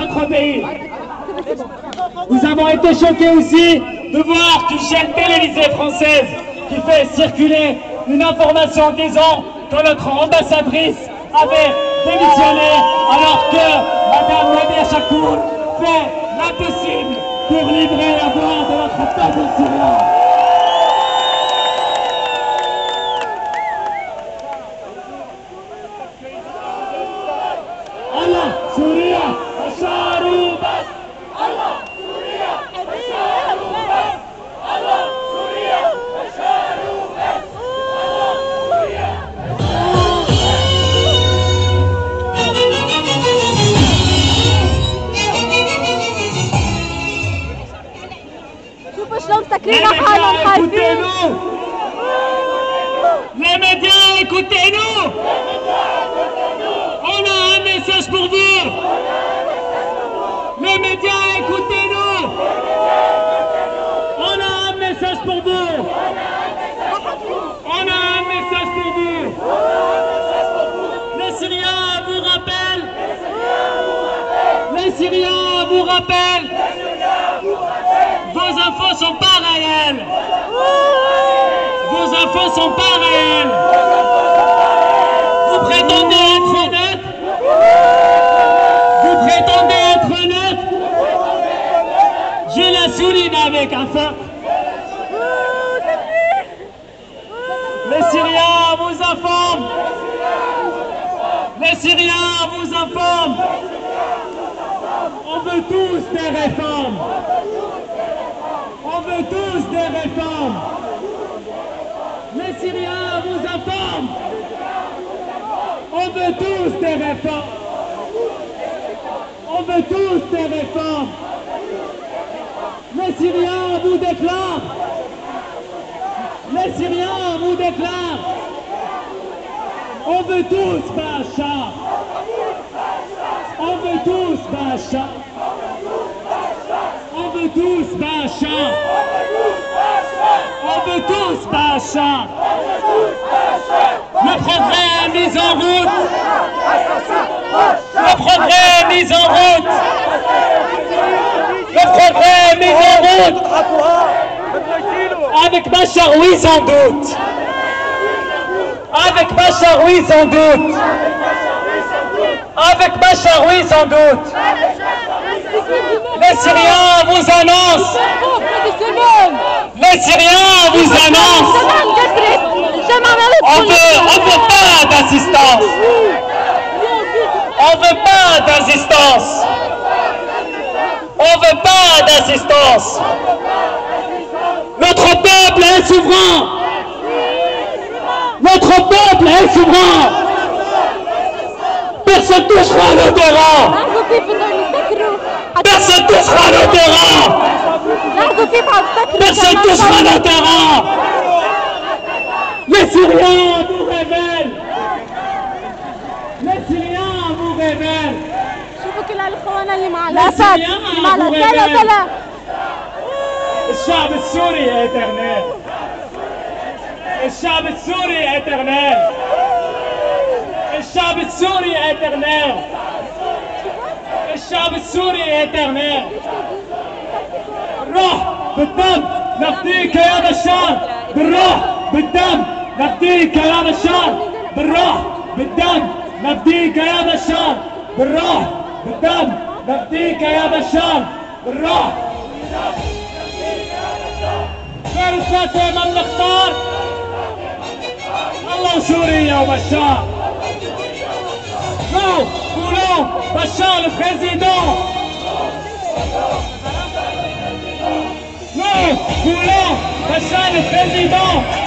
notre pays. Nous avons été choqués aussi de voir qu'une chaîne télévisée française qui fait circuler une information disant que notre ambassadrice avait démissionné alors que Madame Nadia Chakour fait l'impossible pour livrer la voix de notre peuple syrien. شوفوا شلون Les مسكرين حالهم médias, خايفين écoutez-nous Les médias, écoutez-nous On a un message pour vous Les médias, écoutez-nous On a un message pour vous On a un message pour vous Les Syriens vous rappellent Les Syriens vous rappellent Vos infos sont pas réelles Vos infos sont pas réelles Vous prétendez être honnête Vous prétendez être honnête Je la souligne avec un feu Les Syriens vous informent Les Syriens vous informent On veut tous des réformes on veut tous des réformes. Les Syriens vous informent. On veut tous des réformes. On veut tous des réformes. Les Syriens vous déclarent. Les Syriens vous déclarent. On veut tous Bachar. On veut tous Bachar. On veut tous Bachar. On veut tous Bachar. Le progrès est mis en route. Le progrès est mis en route. Le progrès est mis en route. Avec Bachar, oui, sans doute. Avec Bachar, oui, sans doute. Avec Bachar, oui, sans doute. Les Syriens vous annoncent. Les Syriens vous annoncent. On on veut pas d'assistance. On veut pas d'assistance. On veut pas d'assistance. Notre peuple est souverain. Notre peuple est souverain. Personne touchera l'odorat Personne touchera l'odorat Personne touchera l'odorat Les Syriens vous révèlent Les Syriens vous révèlent شوفوا كلا الإخوان اللي مع الأسد مع الأسد لا لا لا الشعب السوري يا إنترنت الشعب السوري يا إنترنت الشعب السوري éternel. الشعب السوري éternel. بالروح بالدم نفديك يا بشار بالروح بالدم نفديك يا بشار بالروح بالدم نفديك يا بشار بالروح بالدم نفديك يا بشار بالروح. غير الفاتح من نختار الله سوريا وبشار Non, voulons Bachar le président Non, voulons Bachar le président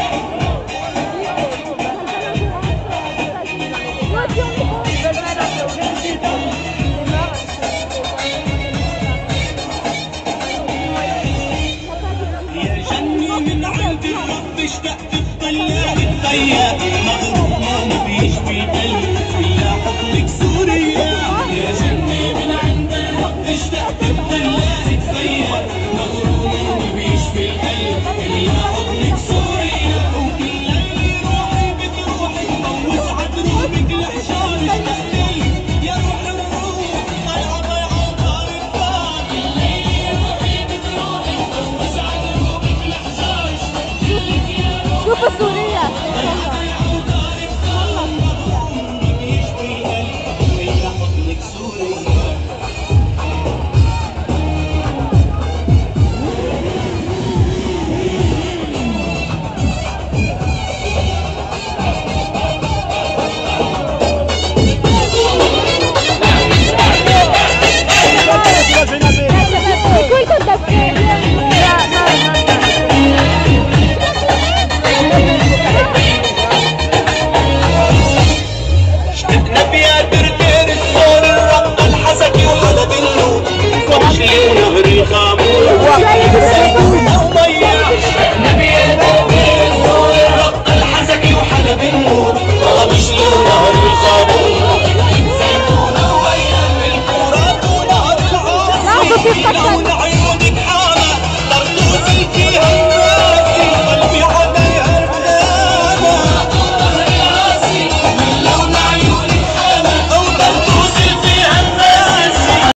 يا جني من عند الرب اشتقت تطلع الضيق